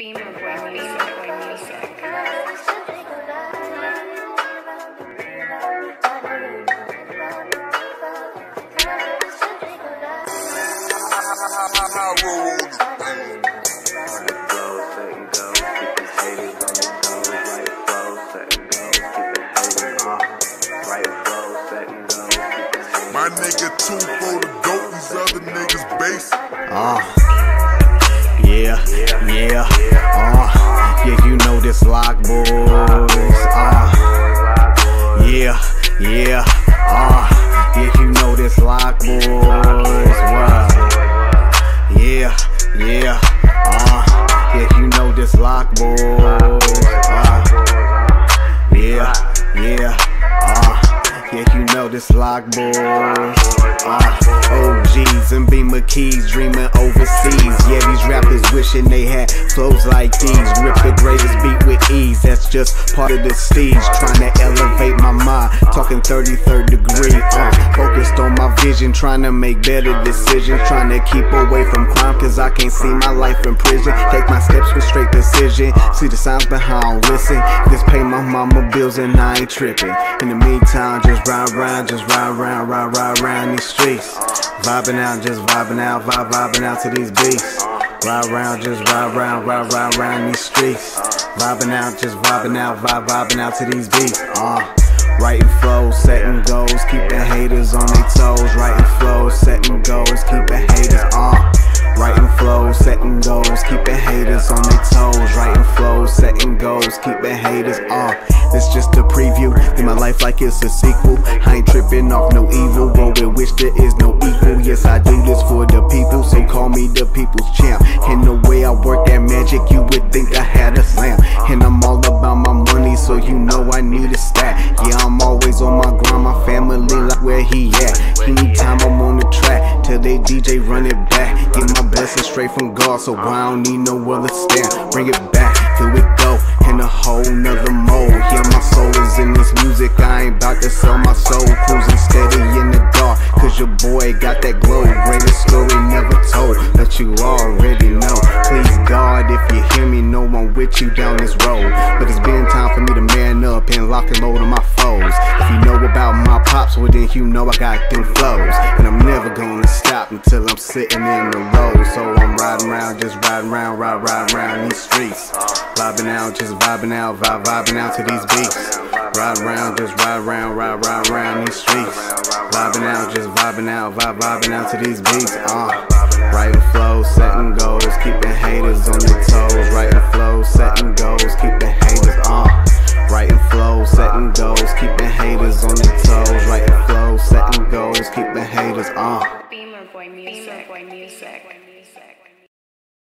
Beamer Boy Music, Boy Music. My nigga two for the dope, these other niggas base. Uh, yeah, yeah, uh, yeah, you know this Locke boys. Uh, yeah, yeah, uh, yeah, you know this Locke boys. Wow. Yeah, yeah, uh, yeah, you know this Locke boys. Uh, yeah, yeah, uh, yeah, you know this Locke boys. Uh, And Beamer keys dreaming overseas. Yeah, these rappers wishing they had flows like these. Rip the greatest beat with ease. That's just part of the stage. Trying to elevate my mind. Talking 33rd degree. Uh, focused on my vision. Trying to make better decisions. Trying to keep away from crime. Cause I can't see my life in prison. Take my steps with straight decision. See the signs behind. Listen. Just pay my mama bills and I ain't tripping. In the meantime, just ride around. Just ride around. Ride, ride around these streets. Vibing out, just vibing out, vibe, vibing out to these beats. Ride around, just ride around, ride, ride around these streets. Vibing out, just vibing out, vibe, vibing out to these beats. Uh, writing flows, setting goals, keeping haters on their toes. Writing flows, setting flows, setting goals, keeping haters on their toes. Writing flows, setting goals, keeping haters. off. it's just a preview. In my life like it's a sequel. I ain't tripping off no evil, with which there is no equal. Yes, I do this for the people, so call me the people's champ. And the way I work that magic, you would think I had a slam. Straight from God, so I don't need no other stand. Bring it back, here we go, in a whole nother mode. Yeah, my soul is in this music, I ain't about to sell my soul. You down this road. But it's been time for me to man up and lock and load on my foes. If you know about my pops, well then you know I got them flows. And I'm never gonna stop until I'm sitting in the road. So I'm riding around, just riding around, ride, ride around these streets. Vibing out, just vibing out, vibe, vibing out to these beats. Ride around, just ride around, ride, ride around these streets. Vibing out, just vibing out, vibe, vibing out to these beats. Uh, writing flows, setting goals, keeping haters on their toes. Writing flows, setting goals, keeping haters. Uh, writing flows, setting goals, keeping haters on their toes. Writing flows, setting goals, keeping haters. Uh. Beamer Boy Music, Boy Music.